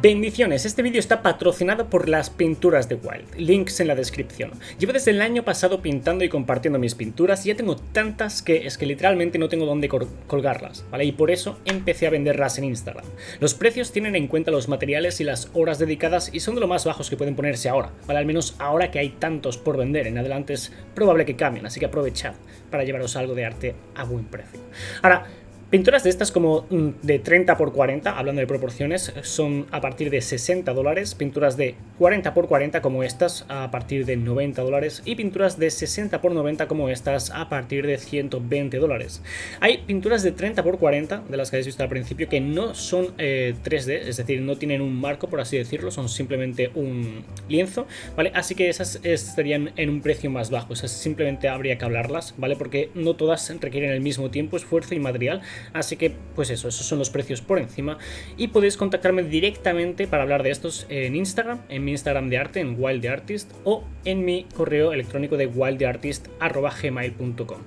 Bendiciones, este vídeo está patrocinado por las pinturas de Wild, links en la descripción. Llevo desde el año pasado pintando y compartiendo mis pinturas y ya tengo tantas que es que literalmente no tengo dónde colgarlas, ¿vale? Y por eso empecé a venderlas en Instagram. Los precios tienen en cuenta los materiales y las horas dedicadas y son de lo más bajos que pueden ponerse ahora, ¿vale? Al menos ahora que hay tantos por vender, en adelante es probable que cambien, así que aprovechad para llevaros algo de arte a buen precio. Ahora, Pinturas de estas como mm, de 30 por 40, hablando de proporciones, son a partir de 60 dólares, pinturas de 40 por 40 como estas a partir de 90 dólares y pinturas de 60 por 90 como estas a partir de 120 dólares. Hay pinturas de 30 por 40, de las que habéis visto al principio, que no son 3D, eh, es decir, no tienen un marco por así decirlo, son simplemente un lienzo, ¿vale? Así que esas estarían en un precio más bajo, esas simplemente habría que hablarlas, ¿vale? Porque no todas requieren el mismo tiempo, esfuerzo y material, Así que, pues eso, esos son los precios por encima. Y podéis contactarme directamente para hablar de estos en Instagram, en mi Instagram de arte, en WildArtist, o en mi correo electrónico de wildartist.gmail.com.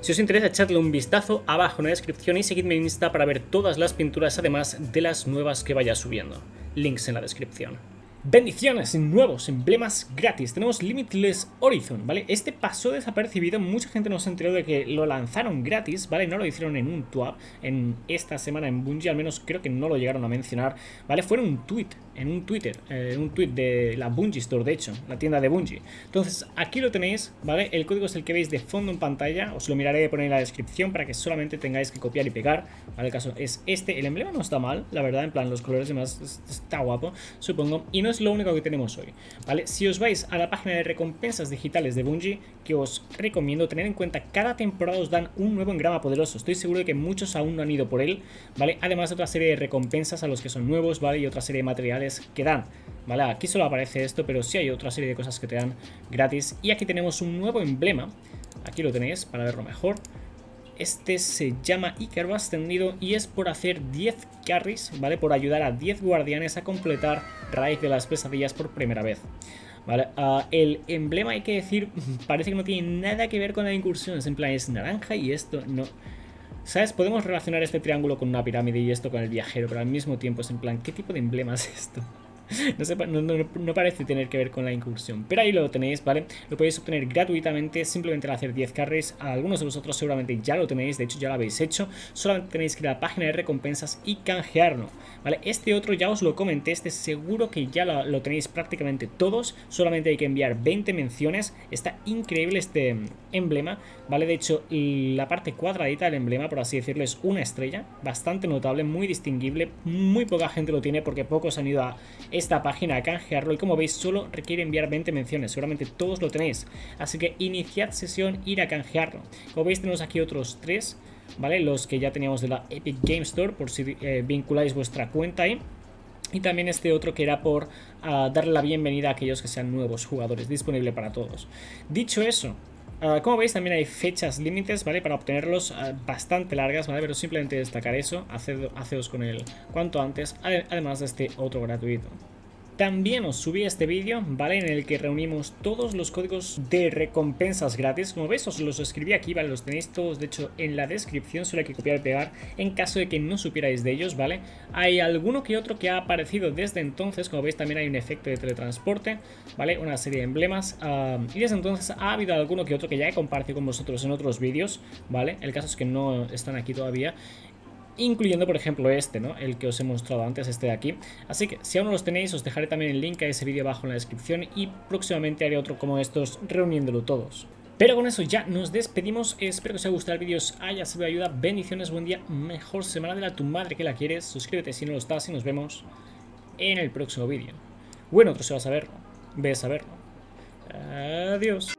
Si os interesa, echadle un vistazo abajo en la descripción y seguidme en Insta para ver todas las pinturas, además de las nuevas que vaya subiendo. Links en la descripción. Bendiciones, nuevos emblemas gratis. Tenemos Limitless Horizon, ¿vale? Este pasó desapercibido, mucha gente no se enteró de que lo lanzaron gratis, ¿vale? No lo hicieron en un twab en esta semana en Bungie, al menos creo que no lo llegaron a mencionar, ¿vale? Fue en un tweet, en un Twitter, en eh, un tweet de la Bungie Store, de hecho, la tienda de Bungie. Entonces, aquí lo tenéis, ¿vale? El código es el que veis de fondo en pantalla, os lo miraré de poner en la descripción para que solamente tengáis que copiar y pegar, ¿vale? El caso es este, el emblema no está mal, la verdad, en plan, los colores y demás está guapo, supongo, y no es lo único que tenemos hoy, ¿vale? Si os vais a la página de recompensas digitales de Bungie, que os recomiendo tener en cuenta, cada temporada os dan un nuevo engrama poderoso. Estoy seguro de que muchos aún no han ido por él, ¿vale? Además de otra serie de recompensas a los que son nuevos, ¿vale? Y otra serie de materiales que dan, ¿vale? Aquí solo aparece esto, pero sí hay otra serie de cosas que te dan gratis. Y aquí tenemos un nuevo emblema, aquí lo tenéis para verlo mejor. Este se llama Icarus Ascendido y es por hacer 10 carries, ¿vale? Por ayudar a 10 guardianes a completar Raíz de las Pesadillas por primera vez. ¿Vale? Ah, el emblema, hay que decir, parece que no tiene nada que ver con la incursión. Es en plan, es naranja y esto no... ¿Sabes? Podemos relacionar este triángulo con una pirámide y esto con el viajero, pero al mismo tiempo es en plan, ¿qué tipo de emblema es esto? no, parece tener que ver con la incursión. Pero ahí lo tenéis, ¿vale? Lo podéis obtener gratuitamente, simplemente al hacer 10 carries. algunos de vosotros seguramente ya lo tenéis, de hecho ya lo habéis hecho. Solamente tenéis que ir a la página de recompensas y canjearlo, ¿vale? Este otro ya os lo comenté, este seguro que ya lo, tenéis prácticamente todos. Solamente hay que enviar 20 menciones. Está increíble este emblema, ¿vale? De hecho, la parte cuadradita del emblema, por así decirlo, es una estrella. Bastante notable, muy distinguible. Muy poca gente lo tiene porque pocos han ido a esta página a canjearlo y como veis solo requiere enviar 20 menciones, seguramente todos lo tenéis, así que iniciad sesión, ir a canjearlo. Como veis tenemos aquí otros tres, ¿vale? Los que ya teníamos de la Epic Game Store por si eh, vinculáis vuestra cuenta ahí. Y también este otro que era por ah, darle la bienvenida a aquellos que sean nuevos jugadores, disponible para todos. Dicho eso, ah, como veis también hay fechas límites, ¿vale? Para obtenerlos ah, bastante largas, ¿vale? Pero simplemente destacar eso, haceos con él cuanto antes, además de este otro gratuito. También os subí este vídeo, ¿vale? En el que reunimos todos los códigos de recompensas gratis. Como veis, os los escribí aquí, ¿vale? Los tenéis todos, de hecho, en la descripción. Solo hay que copiar y pegar en caso de que no supierais de ellos, ¿vale? Hay alguno que otro que ha aparecido desde entonces. Como veis, también hay un efecto de teletransporte, ¿vale? Una serie de emblemas. y desde entonces ha habido alguno que otro que ya he compartido con vosotros en otros vídeos, ¿vale? El caso es que no están aquí todavía incluyendo por ejemplo este, ¿no? El que os he mostrado antes, este de aquí. Así que si aún no los tenéis, os dejaré también el link a ese vídeo abajo en la descripción y próximamente haré otro como estos reuniéndolo todos. Pero con eso ya nos despedimos, espero que os haya gustado el vídeo, os haya sido de ayuda, bendiciones, buen día, mejor semana de la tu madre que la quieres, suscríbete si no lo estás y nos vemos en el próximo vídeo. Bueno, otro se va a saber, ves a verlo. Adiós.